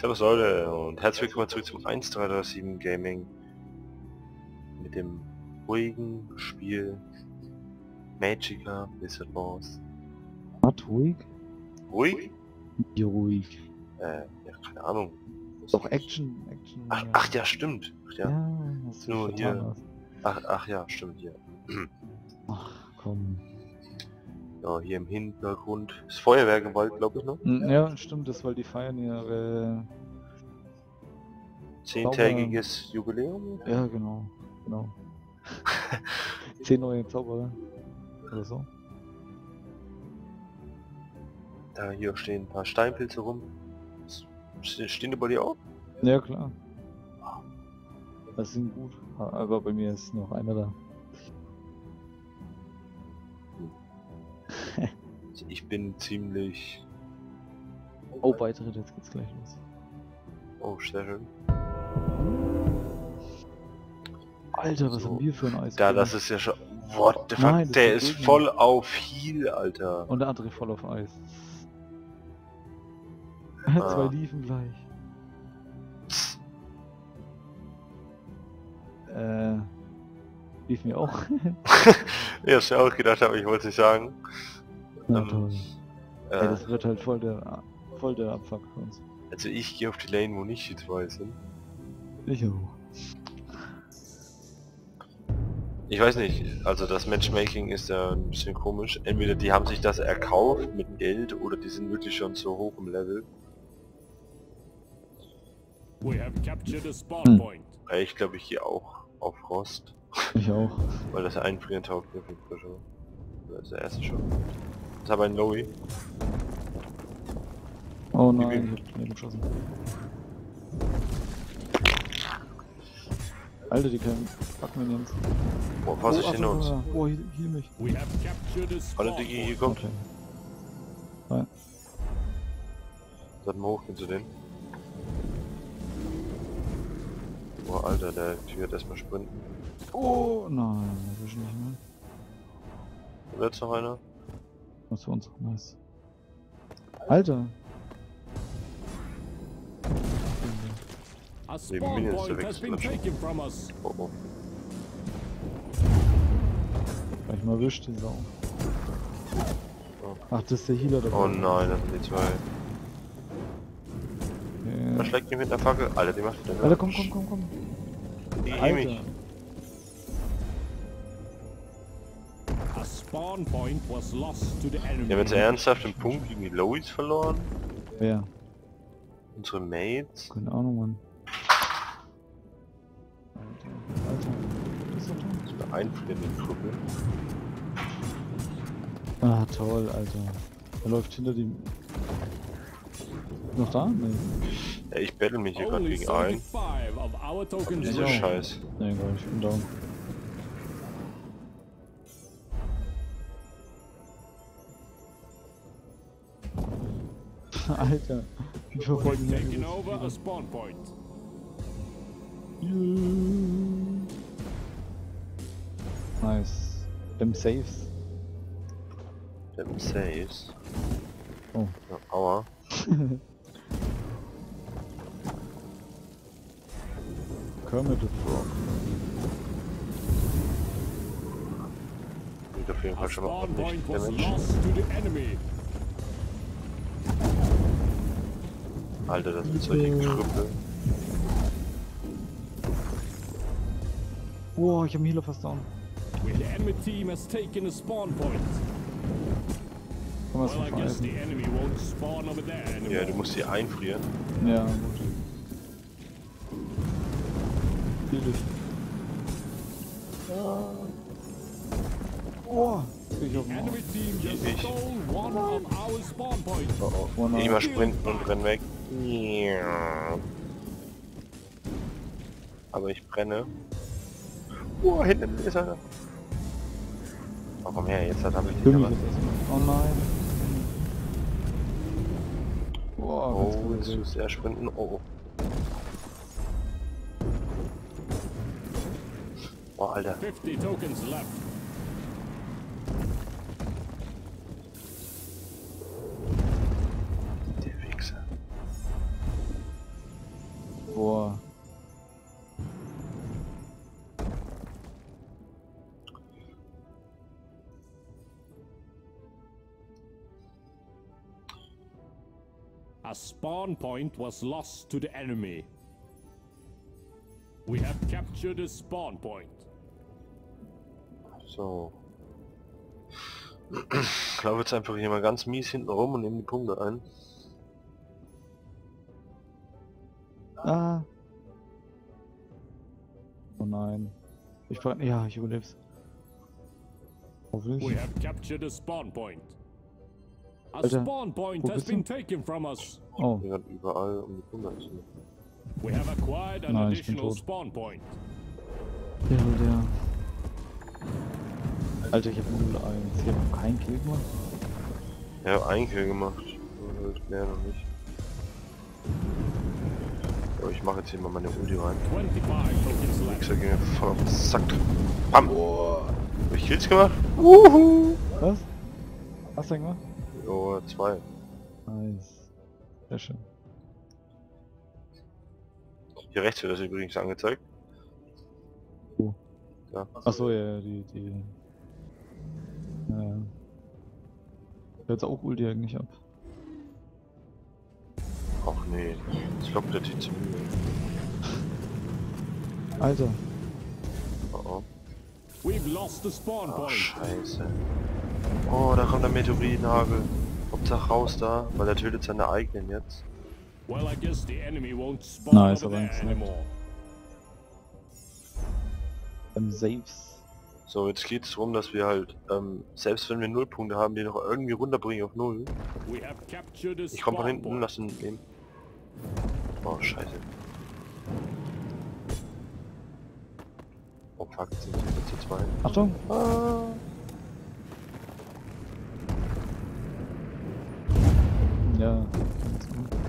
Servus Leute und herzlich willkommen zurück zum 1337 Gaming mit dem ruhigen Spiel Magica Wizard Wars. Was, ruhig? Ruhig? Wie ruhig? Äh, ja, keine Ahnung. Doch Action, Action. Ach, ach ja, stimmt. Ach, ja. Ja, Nur hast. Ach, ach ja, stimmt hier. Ach, komm. Ja, hier im Hintergrund. Das Feuerwerk im Wald, glaube ich noch. Hm, Ja, stimmt, das, weil die feiern ihre... Zehntägiges Jubiläum. Ja, genau, genau. Zehn neue Zauberer. Oder so. Da hier stehen ein paar Steinpilze rum. Stehen die bei dir auch? Ja, klar. Das sind gut. Aber bei mir ist noch einer da. Ich bin ziemlich... Oh, Beitritt, jetzt geht's gleich los. Oh, sehr schön. Alter, was So. haben wir für ein Eis? Ja, das ist ja schon... What the fuck? Nein, der ist ist voll auf Heal, Alter. Und der andere voll auf Eis. Ah. Zwei liefen gleich. Äh, liefen wir auch. ja, ich auch gedacht habe, ich wollte es nicht sagen. Ähm, Äh, das wird halt voll der, voll der Abfuck für uns. also ich gehe auf die Lane, wo nicht die zwei sind. Ich auch. Ich weiß nicht, also das Matchmaking ist ja ein bisschen komisch. Entweder die haben sich das erkauft mit Geld oder die sind wirklich schon so hoch im Level. We have captured a spawn Hm. point. Ich glaube, ich gehe auch auf Rost, Ich auch. weil das einfrieren taugt mir frischer. Das ist der erste schon. Das ist aber ein Lowy. Oh nein, ich hab daneben geschossen. Alter, die können Backminions. Boah, Vorsicht oh, hinter uns. Oh, hier, hier mich. Alle Digi, hier kommt. Okay. Sollten wir hochgehen zu denen. Boah, Alter, der Tür hat erstmal sprinten. Oh nein, erwisch nicht mehr. Da jetzt noch einer. Was für uns nice. Alter. A Die spawn Minions point da has been wegsplatschen. taken from us. Oh oh. Gleich mal erwischt, die Sau. Ach, das ist der Healer dabei. Oh nein, das sind die zwei. Okay. Da schlägt mich mit der Fackel. Alter, die macht wieder. Alter, komm, komm, komm, komm. Die Alter. mich. Wir haben jetzt ernsthaft den Punkt gegen die Lowies verloren. Wer? Unsere Mates. Keine Ahnung, Mann. Alter, Alter. Beeinflusst den Truppe. Ah, toll, Alter. Er läuft hinter dem... Noch da? Nee. Ja, ich battle mich hier gerade gegen einen. 75 of our tokens Dieser. Scheiß. Nee, egal, ich bin down. Alter, die verfolgen We've mich. taken over a spawn point. Nice. Dem Saves. Dem Saves. Oh. Ja, aua. Kermit the Frog. Geht auf jeden Fall schon mal ordentlich Damage. Alter, das sind solche Krüppel. Oh, ich hab Healer fast down. The enemy team has taken a spawn point. Mal Well, I guess the enemy won't spawn over there anymore. Ja, du musst sie einfrieren. Ja, gut. Heal dich. Oh, ich auf enemy team just Ich- stole one of our spawn points. Oh oh. Mal sprinten und renn weg. Ja. Aber ich brenne. Oh, hinten ist einer. Oh, komm her, jetzt habe ich erstmal. Oh nein. Boah, Oh, cool. jetzt muss er sprinten. Oh, oh. Oh, Alter. 50 tokens left. Boah. A spawn point was lost to the enemy. We have captured a spawn point. So. Ich laufe jetzt einfach hier mal ganz mies hinten rum und nehme die Punkte ein. Ah. Oh nein. Ich frag, ja, ich überleb's. We Hoffentlich. have captured a spawn point. A Alter, spawn point has been taken from us. Oh, Hier hat überall um die Punkte einzunehmen. We have acquired an Nein, ich bin additional tot. spawn point. der, der. Alter, ich hab 0-1. Ich hab noch keinen Kill gemacht. Ja, hab einen Kill gemacht. Mehr noch nicht. Ich mache jetzt hier mal meine Ulti rein. 25 tokens left. Mixer ging voll auf den Sack. Bam! Hab ich Kills gemacht? Wuhu! Was? Hast du gemacht? Oh, zwei. Nice. Sehr schön. Hier rechts wird das übrigens angezeigt. Wo? Ja. Achso, ja, ja, die, die. Ja, ja. Jetzt auch Ulti eigentlich ab. Nee, das lockt der zu mir. Alter, Oh oh. We've lost the spawn Ach, point. scheiße. Oh, da kommt der Meteoritnagel. Hauptsache raus da, weil er tötet seine eigenen jetzt. Well, I guess the enemy won't spawn Nice, over aber there nicht. anymore. ähm, Saves. So, jetzt geht es darum, dass wir halt, ähm, selbst wenn wir Nullpunkte haben, die noch irgendwie runterbringen auf Null. Ich point. lass ihn nehmen. Oh, scheiße. Oh fuck, jetzt sind wir wieder zu zweit. Achtung! Ah. Ja, ganz gut.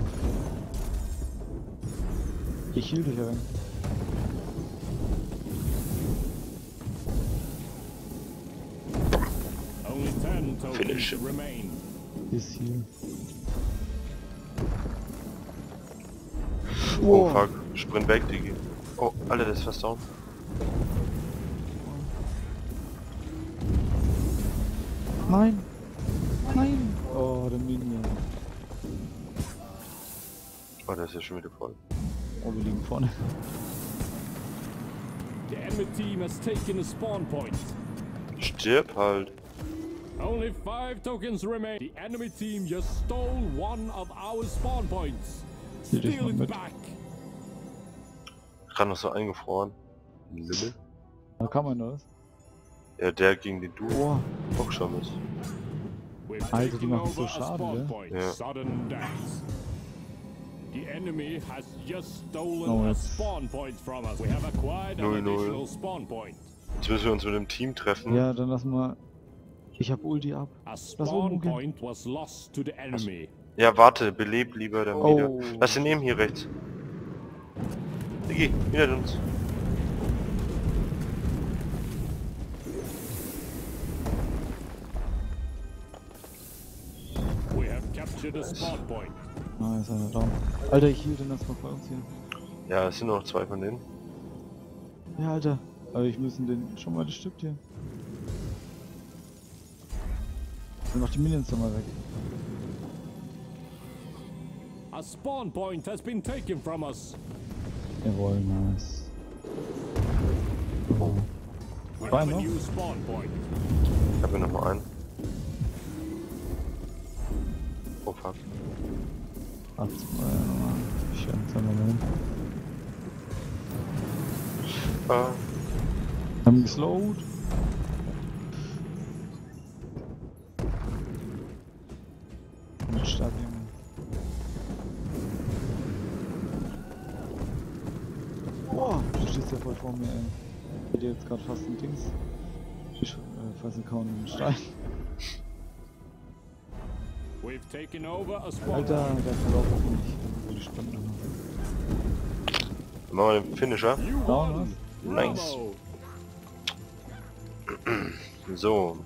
Ich hielt dich ja weg. Only 10 tokens Finish him. remain. Oh fuck, sprint weg, Digi. Oh, Alter, der ist fast down. Nein! Nein! Oh, der Minion. Oh, der ist ja schon wieder voll. Oh, wir liegen vorne. The enemy team has taken a spawn point. Stirb halt. Only five tokens remain. The enemy team just stole one of our spawn points. Steal it back. Gerade noch so eingefroren. Lille. Da kann man das. Ja, der gegen den du Boah. auch schon ist. Alter, die machen so Schaden, gell? point. Ja. The enemy has just stolen Oh, a jetzt. spawn point from us. We have acquired an Null, null. additional spawn point. Jetzt müssen wir uns mit dem Team treffen. Ja, dann lass mal. Ich hab Ulti ab. A oben spawn point was lost to the enemy. Ja, warte, belebt lieber der Oh. Meter. Lass ihn nehmen hier rechts. Digi, hinter uns. We have captured a spawn point. Ist einer down. Alter, ich hielt den das noch bei uns hier. Ja, es sind noch zwei von denen. Ja, Alter. Aber ich müssen den schon mal das stirbt hier. Dann mach die Minions doch mal weg. A spawn point has been taken from us. Jawohl, nice. Oh. Spawn point. Ich hab hier noch mal einen. Oh fuck. Warte mal, nochmal. Einmal mal hin. Ah, Haben geslowt. Stadion. Ja voll vor mir, ey. Ich hätte jetzt gerade fast ein Dings. Ich, äh, fast einen Kauen im Stein. We've taken over a spawn Alter, der Verlauf ist nicht. Wo die Spannung dann machen wir den Finisher. Down. Nice. So,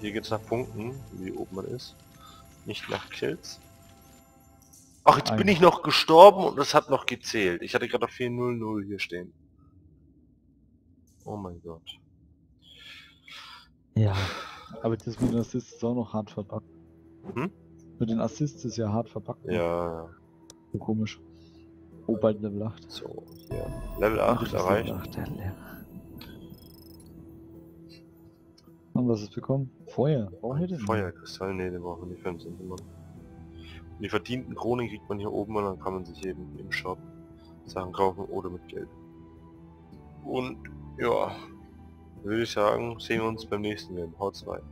hier geht's nach Punkten, wie oben man ist. Nicht nach Kills. Ach, jetzt bin Ein- ich noch gestorben und es hat noch gezählt. Ich hatte gerade auf 400 hier stehen. Oh mein Gott. Ja. Aber das mit den Assists ist auch noch hart verpackt. Hm? Mit den Assists ist ja hart verpackt. Ja, ja. So komisch. Oh, bald Level 8. So, hier. Level Und 8 das ist erreicht. Level 8, ja. Und was ist bekommen? Feuer. Brauchen wir den? Feuerkristall, nee, den brauchen wir nicht Sensenmann. Und die verdienten Kronen kriegt man hier oben und dann kann man sich eben im Shop Sachen kaufen oder mit Geld. Und ja, würde ich sagen, sehen wir uns beim nächsten Game. Haut rein.